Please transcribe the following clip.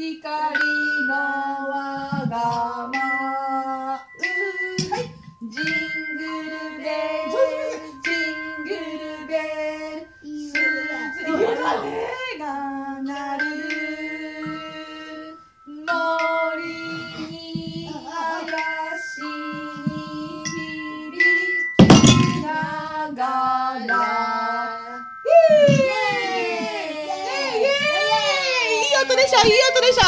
光のわがまはいジングルベル。ジングルベル。鈴が鳴る森に林に響きながら。イエーイイエーイいい音でしょいい音でしょ